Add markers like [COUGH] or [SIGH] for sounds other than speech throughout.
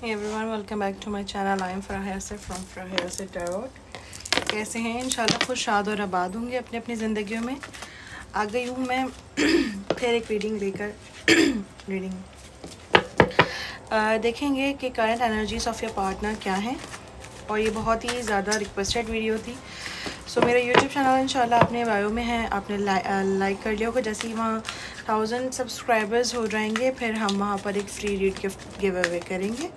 Hey everyone, welcome back to my channel. I am Farah Yasser from Farah Yasser Tarot. कैसे हैं? इंशाल्लाह खुश शाद और आबाद होंगे अपनी अपनी ज़िंदगियों में। आ गई हूँ मैं [CLEARS THROAT] फिर एक रीडिंग लेकर [CLEARS THROAT] रीडिंग देखेंगे कि current energies of your partner क्या हैं। और ये बहुत ही ज़्यादा रिक्वेस्टेड वीडियो थी। सो so, मेरा यूट्यूब चैनल इंशाल्लाह अपने बायो में है। आपने लाइक कर लिया होगा। जैसे ही वहाँ थाउज़ेंड सब्सक्राइबर्स हो जाएँगे, फिर हम वहाँ पर एक free read gift give away करेंगे।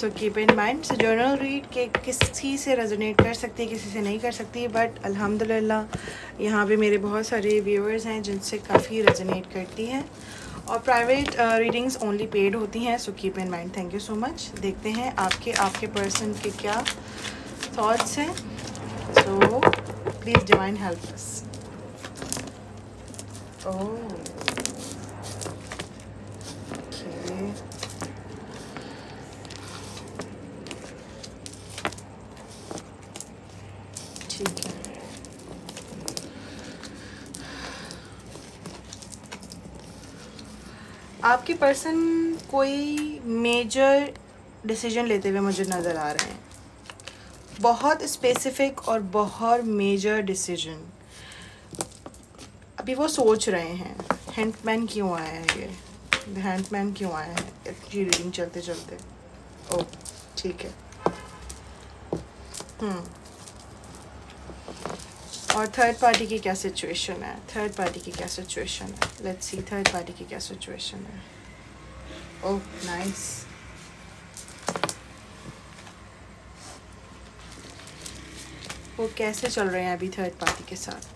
So keep in mind so journal read के किसी से रेजोनेट कर सकती है, किसी से नहीं कर सकती बट अल्हम्दुलिल्लाह, यहाँ पे मेरे बहुत सारे व्यूअर्स हैं जिनसे काफ़ी रेजोनेट करती हैं। और प्राइवेट रीडिंग्स ओनली पेड होती हैं so keep in mind thank you so much देखते हैं आपके आपके पर्सन के क्या थॉट्स हैं। So please divine help oh आपके पर्सन कोई मेजर डिसीज़न लेते हुए मुझे नज़र आ रहे हैं। बहुत स्पेसिफिक और बहुत मेजर डिसीज़न अभी वो सोच रहे हैं हैंडमैन क्यों आया है ये? हैंडमैन क्यों आया है? इतनी रीडिंग चलते चलते। ओ ठीक है। हम्म। और थर्ड पार्टी की क्या सिचुएशन है थर्ड पार्टी की क्या सिचुएशन है लेट्स सी थर्ड पार्टी की क्या सिचुएशन है ओह नाइस वो कैसे चल रहे हैं अभी थर्ड पार्टी के साथ?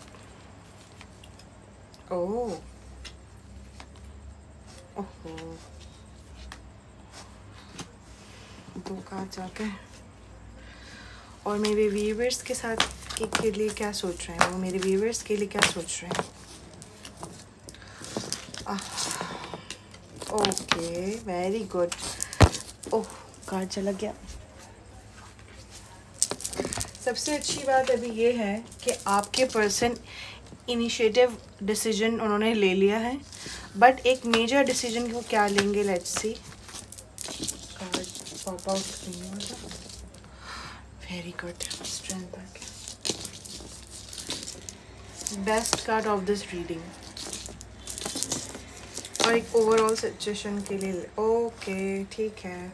ओह ओहो. दो कहा जाके और मेरे व्यूवर्स के साथ के, के लिए क्या सोच रहे हैं? वो मेरे व्यूवर्स के लिए क्या सोच रहे हैं? Okay very good oh card चला गया। सबसे अच्छी बात अभी ये है कि आपके पर्सन इनिशिएटिव डिसीज़न उन्होंने ले लिया है। बट एक मेजर डिसीज़न वो क्या लेंगे? Let's see card pop out very good strength best card of this reading और एक ओवरऑल सिचुएशन के लिए ओके ठीक है।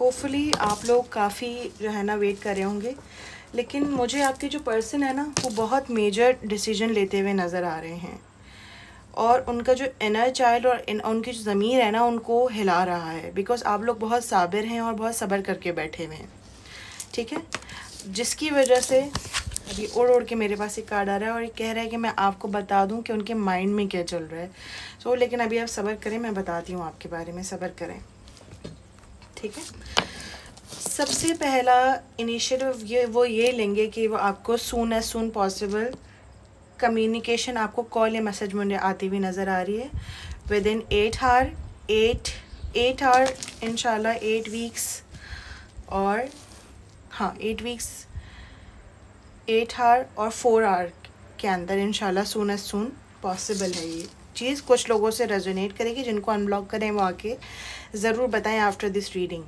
होपफुली आप लोग काफ़ी जो है ना वेट कर रहे होंगे। लेकिन मुझे आपके जो पर्सन है ना, वो बहुत मेजर डिसीज़न लेते हुए नज़र आ रहे हैं। और उनका जो इनर चाइल्ड और इन उनकी जो ज़मीर है ना, उनको हिला रहा है। बिकॉज़ आप लोग बहुत साबिर हैं और बहुत सब्र करके बैठे हुए हैं। ठीक है? जिसकी वजह से अभी उड़ उड़ के मेरे पास एक कार्ड आ रहा है और ये कह रहा है कि मैं आपको बता दूँ कि उनके माइंड में क्या चल रहा है। सो so, लेकिन अभी आप सब्र करें मैं बताती हूँ आपके बारे में सब्र करें। ठीक है? सबसे पहला इनिशिएटिव ये वो ये लेंगे कि वो आपको soon as soon possible communication आपको कॉल या मैसेज मुझे आती हुई नज़र आ रही है। Within eight hour eight eight hour इनशाला एट वीक्स और हाँ एट वीक्स एट आवर और फोर आवर के अंदर इंशाल्लाह सून एज सून पॉसिबल है ये। चीज़ कुछ लोगों से रेजोनेट करेगी, जिनको अनब्लॉक करें वो आके ज़रूर बताएँ आफ्टर दिस रीडिंग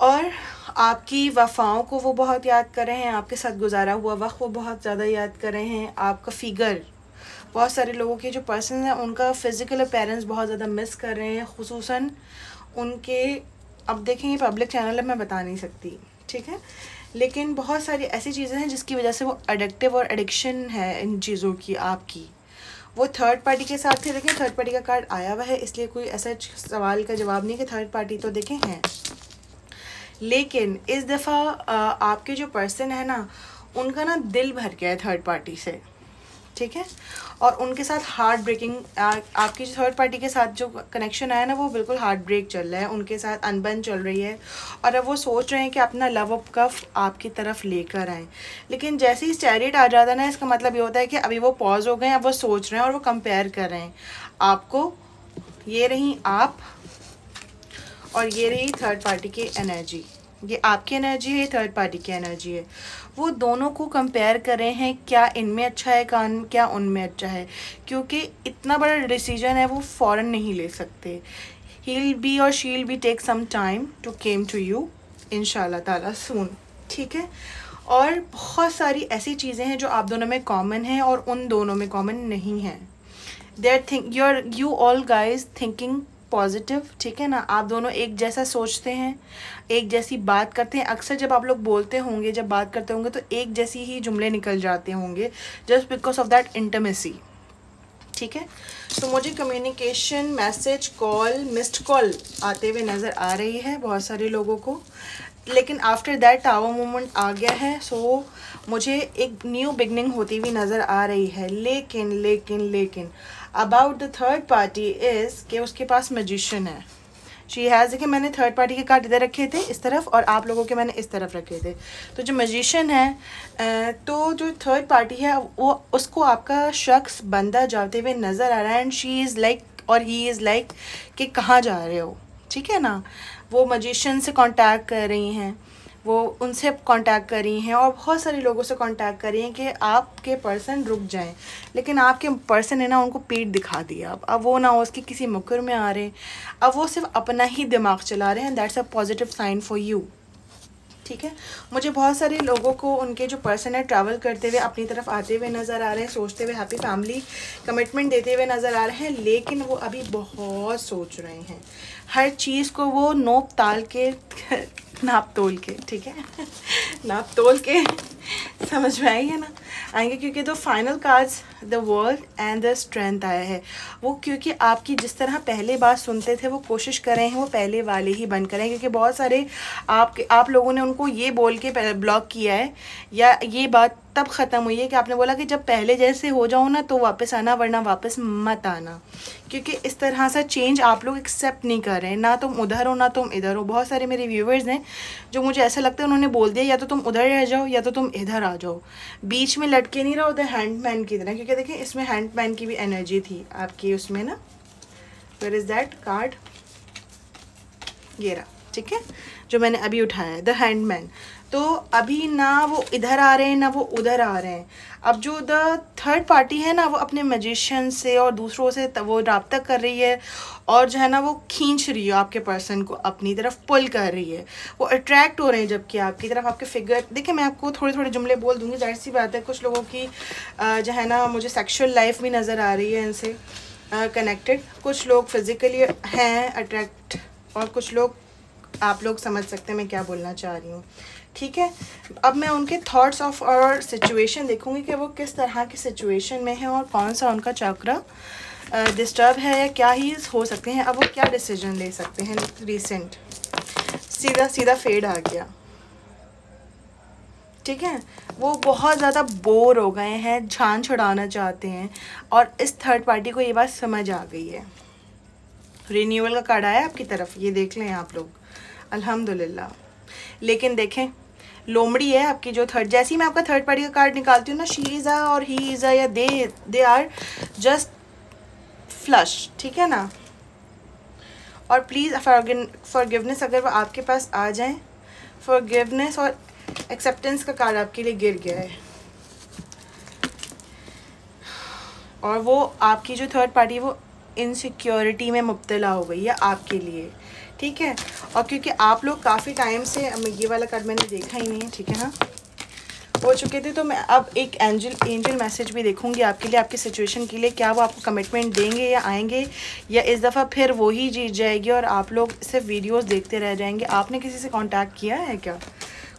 और आपकी वफ़ाओं को वो बहुत याद कर रहे हैं, आपके साथ गुजारा हुआ वक्त वो बहुत ज़्यादा याद कर रहे हैं। आपका फ़िगर बहुत सारे लोगों के जो पर्सन हैं, उनका फ़िज़िकल अपेरेंस बहुत ज़्यादा मिस कर रहे हैं खसूस उनके, अब देखेंगे पब्लिक चैनल है, मैं बता नहीं सकती। ठीक है? लेकिन बहुत सारी ऐसी चीज़ें हैं जिसकी वजह से वो अडिक्टिव और एडिक्शन है इन चीज़ों की, आपकी। वो थर्ड पार्टी के साथ थे देखें थर्ड पार्टी का कार्ड आया हुआ है, इसलिए कोई ऐसा सवाल का जवाब नहीं कि थर्ड पार्टी तो देखें हैं। लेकिन इस दफ़ा आपके जो पर्सन है ना, उनका ना दिल भर गया है थर्ड पार्टी से। ठीक है? और उनके साथ हार्ट ब्रेकिंग आपकी थर्ड पार्टी के साथ जो कनेक्शन आया ना, वो बिल्कुल हार्ट ब्रेक चल रहा है। उनके साथ अनबन चल रही है। और अब वो सोच रहे हैं कि अपना लव ऑफ़ कफ आपकी तरफ़ लेकर आए। लेकिन जैसे ही स्टैरिट आ जाता है ना, इसका मतलब ये होता है कि अभी वो पॉज हो गए अब वो सोच रहे हैं और वो कंपेयर कर रहे हैं। आपको ये रही आप और ये रही थर्ड पार्टी की एनर्जी ये आपकी एनर्जी है थर्ड पार्टी की एनर्जी है। वो दोनों को कंपेयर कर रहे हैं, क्या इनमें अच्छा है कान, क्या उनमें अच्छा है। क्योंकि इतना बड़ा डिसीज़न है, वो फ़ौर नहीं ले सकते। He'll बी और she'll be take some time to come to you in ताला सून ठीक है? और बहुत सारी ऐसी चीज़ें हैं जो आप दोनों में कॉमन हैं और उन दोनों में कॉमन नहीं हैं। There think your you all guys thinking positive ठीक है ना? आप दोनों एक जैसा सोचते हैं एक जैसी बात करते हैं। अक्सर जब आप लोग बोलते होंगे जब बात करते होंगे तो एक जैसी ही जुमले निकल जाते होंगे just because of that intimacy ठीक है? तो मुझे communication message call missed call आते हुए नज़र आ रही है बहुत सारे लोगों को। लेकिन आफ्टर दैट टावर मोमेंट आ गया है सो so, मुझे एक न्यू बिगनिंग होती हुई नज़र आ रही है। लेकिन लेकिन लेकिन about the third party is कि उसके पास मजिशन है। शी हैज़ देखिए, मैंने थर्ड पार्टी के कार्ड इधर रखे थे, इस तरफ़, और आप लोगों के मैंने इस तरफ़ रखे थे। तो जो मजिशन है तो जो थर्ड पार्टी है, वो, उसको आपका शख्स बंदा जाते हुए नज़र आ रहा है एंड शी इज़ लाइक और ही इज़ लाइक कि कहाँ जा रहे हो? ठीक है ना? वो मजिशन से कांटेक्ट कर रही हैं। वो उनसे कांटेक्ट करी हैं और बहुत सारे लोगों से कांटेक्ट करी हैं कि आपके पर्सन रुक जाएँ। लेकिन आपके पर्सन ने ना उनको पीठ दिखा दिया। अब अब वो ना उसके किसी मुकर में आ रहे। अब वो सिर्फ़ अपना ही दिमाग चला रहे हैं। That's a positive sign for you ठीक है? मुझे बहुत सारे लोगों को उनके जो पर्सन है ट्रैवल करते हुए अपनी तरफ़ आते हुए नज़र आ रहे हैं, सोचते हुए हैप्पी फैमिली कमिटमेंट देते हुए नज़र आ रहे हैं, लेकिन वो अभी बहुत सोच रहे हैं। हर चीज़ को वो नोप ताल के, [LAUGHS] नाप तोल के, ठीक है? [LAUGHS] नाप तोल के, [LAUGHS] समझ में आई है ना? आएँगे क्योंकि दो final cards the world and the strength आया है। वो क्योंकि आपकी जिस तरह पहले बात सुनते थे, वो कोशिश कर रहे हैं, वो पहले वाले ही बन करें क्योंकि बहुत सारे आपके, आप लोगों ने उनको ये बोल के ब्लॉक किया है, या ये बात तब ख़त्म हुई है कि आपने बोला कि जब पहले जैसे हो जाओ ना तो वापस आना, वरना वापस मत आना। क्योंकि इस तरह से चेंज आप लोग एक्सेप्ट नहीं कर रहे हैं। ना तुम उधर हो, ना तुम इधर हो। बहुत सारे मेरे व्यूवर्स हैं जो मुझे ऐसा लगता है उन्होंने बोल दिया, या तो तुम उधर रह जाओ, या तो तुम इधर आ जाओ। बीच में लटके नहीं रहो, उधर हैंडमैन की तरह। क्योंकि देखिए, इसमें हैंडमैन की भी एनर्जी थी आपकी उसमें ना। वेर इज़ दैट कार्ड रहा। ठीक है, जो मैंने अभी उठाया है द हैंडमैन तो अभी ना वो इधर आ रहे हैं, ना वो उधर आ रहे हैं. अब जो द थर्ड पार्टी है ना, वो अपने मजिशियन से और दूसरों से वो रबता कर रही है और जो है ना वो खींच रही है आपके पर्सन को, अपनी तरफ़ पुल कर रही है. वो अट्रैक्ट हो रहे हैं जबकि आपकी तरफ़, आपके फिगर देखिए मैं आपको थोड़े थोड़े जुमले बोल दूँगी, ज़ाहिर सी बात है, कुछ लोगों की जो है ना मुझे सेक्शुअल लाइफ भी नज़र आ रही है इनसे कनेक्टेड कुछ लोग फिज़िकली हैं अट्रैक्ट और कुछ लोग आप लोग समझ सकते हैं मैं क्या बोलना चाह रही हूँ। ठीक है? अब मैं उनके थॉट्स ऑफ़ और सिचुएशन देखूँगी कि वो किस तरह की सिचुएशन में है और कौन सा उनका चक्र डिस्टर्ब है या क्या ही हो सकते हैं। अब वो क्या डिसीज़न ले सकते हैं रिसेंट सीधा सीधा फेड आ गया। ठीक है? वो बहुत ज़्यादा बोर हो गए हैं झान छुड़ाना चाहते हैं और इस थर्ड पार्टी को ये बात समझ आ गई है। रिन्यूअल का कार्ड आया आपकी तरफ़? ये देख लें आप लोग। अल्हम्दुलिल्लाह। लेकिन देखें, लोमड़ी है आपकी जो थर्ड जैसे मैं आपका थर्ड पार्टी का कार्ड निकालती हूँ ना शी इज़ आ और ही इज़ आ या they they are just flush ठीक है ना? और प्लीज़ फॉरगिवनेस अगर वो आपके पास आ जाए फॉरगिवनेस और एक्सेप्टेंस का कार्ड आपके लिए गिर गया है। और वो आपकी जो थर्ड पार्टी वो इनसिक्योरिटी में मुब्तला हो गई है आपके लिए, ठीक है? और क्योंकि आप लोग काफ़ी टाइम से ये वाला कार्ड मैंने देखा ही नहीं है, ठीक है ना? हो चुके थे तो मैं अब एक एंजल एंजल मैसेज भी देखूँगी आपके लिए, आपकी सिचुएशन के लिए, क्या वो आपको कमिटमेंट देंगे या आएँगे, या इस दफ़ा फिर वही जीत जाएगी और आप लोग सिर्फ़ वीडियोस देखते रह जाएँगे। आपने किसी से कांटेक्ट किया है क्या?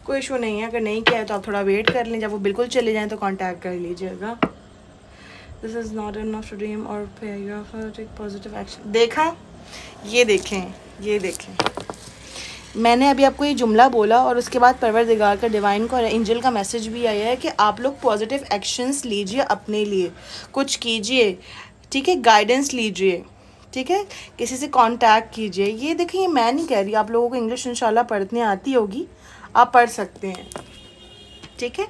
कोई इशू नहीं है, अगर नहीं किया है तो आप थोड़ा वेट कर लें, जब वो बिल्कुल चले जाएँ तो कॉन्टैक्ट कर लीजिएगा। This is not enough dream और पॉजिटिव एक्शन देखा? ये देखें ये देखें। मैंने अभी आपको ये जुमला बोला और उसके बाद परवर दिगार का डिवाइन को और एंजल का मैसेज भी आया है कि आप लोग पॉजिटिव एक्शंस लीजिए अपने लिए। कुछ कीजिए, ठीक है? गाइडेंस लीजिए, ठीक है? किसी से कांटेक्ट कीजिए। ये देखिए मैं नहीं कह रही, आप लोगों को इंग्लिश इंशाल्लाह पढ़ने आती होगी। आप पढ़ सकते हैं, ठीक है?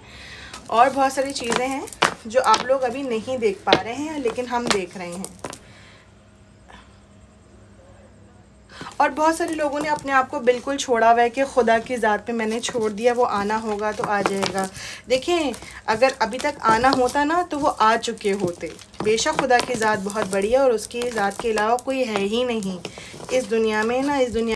और बहुत सारी चीज़ें हैं। जो आप लोग अभी नहीं देख पा रहे हैं, लेकिन हम देख रहे हैं। और बहुत सारे लोगों ने अपने आप को बिल्कुल छोड़ा हुआ है कि खुदा की ज़ात पे मैंने छोड़ दिया, वो आना होगा तो आ जाएगा। देखें, अगर अभी तक आना होता ना तो वो आ चुके होते। बेशक खुदा की ज़ात बहुत बड़ी है और उसकी ज़ात के अलावा कोई है ही नहीं। इस दुनिया में ना, इस दुनिया